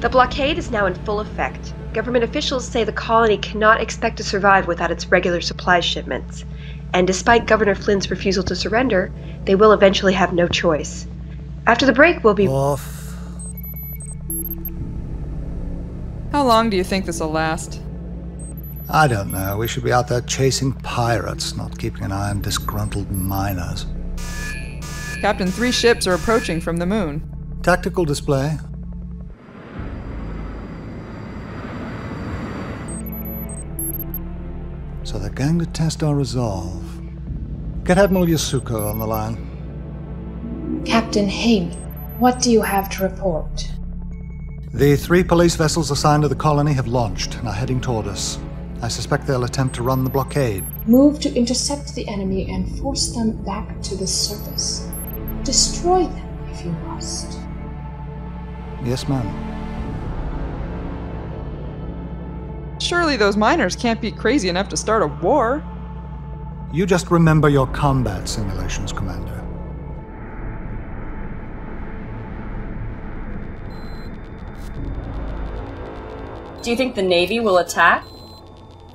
The blockade is now in full effect. Government officials say the colony cannot expect to survive without its regular supply shipments. And despite Governor Flynn's refusal to surrender, they will eventually have no choice. After the break, we'll be. Off. How long do you think this will last? I don't know. We should be out there chasing pirates, not keeping an eye on disgruntled miners. Captain, three ships are approaching from the moon. Tactical display. So they're going to test our resolve. Get Admiral Yasuko on the line. Captain Heyman, what do you have to report? The three police vessels assigned to the colony have launched and are heading toward us. I suspect they'll attempt to run the blockade. Move to intercept the enemy and force them back to the surface. Destroy them if you must. Yes, ma'am. Surely those miners can't be crazy enough to start a war. You just remember your combat simulations, Commander. Do you think the Navy will attack?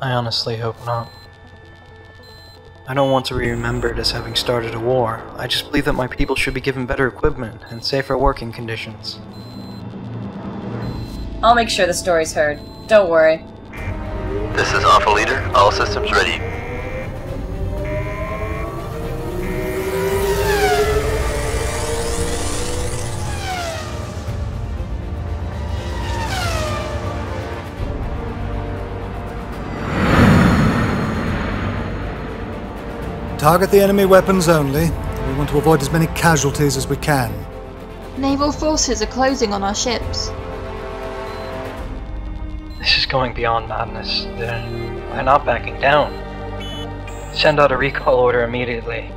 I honestly hope not. I don't want to be remembered as having started a war. I just believe that my people should be given better equipment and safer working conditions. I'll make sure the story's heard. Don't worry. This is Alpha Leader. All systems ready. Target the enemy weapons only. We want to avoid as many casualties as we can. Naval forces are closing on our ships. This is going beyond madness. They're, they're not backing down. Send out a recall order immediately.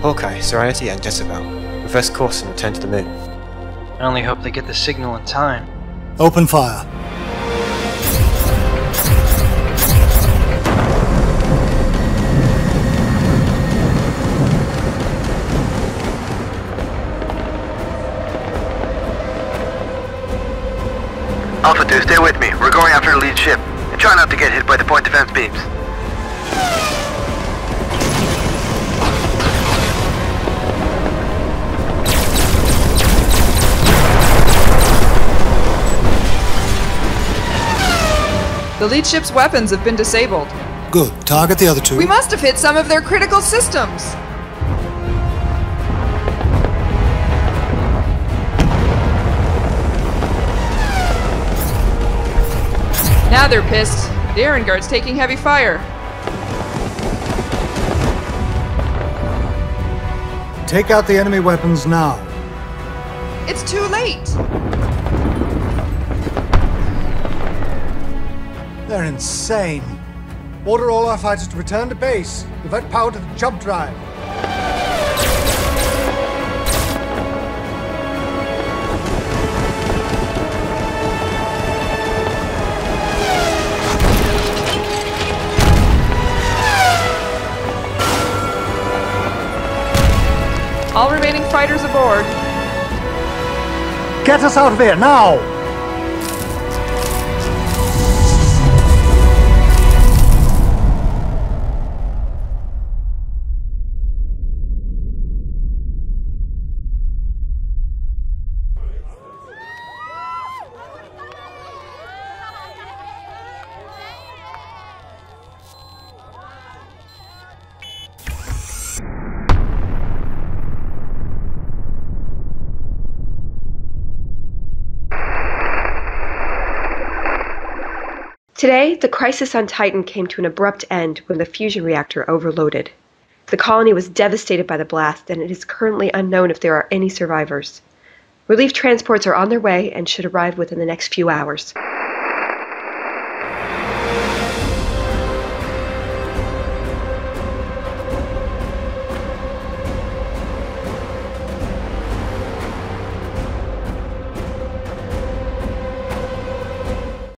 Hawkeye, Serenity, and Jezebel. Reverse course and return to the moon. I only hope they get the signal in time. Open fire. Alpha 2, stay with me. We're going after the lead ship. And try not to get hit by the point defense beams. The lead ship's weapons have been disabled. Good. Target the other two. We must have hit some of their critical systems. Now they're pissed. The Iron Guard's taking heavy fire. Take out the enemy weapons now. It's too late. They're insane. Order all our fighters to return to base. Divert power to the jump drive. All remaining fighters aboard. Get us out of here now! Today, the crisis on Titan came to an abrupt end when the fusion reactor overloaded. The colony was devastated by the blast, and it is currently unknown if there are any survivors. Relief transports are on their way and should arrive within the next few hours.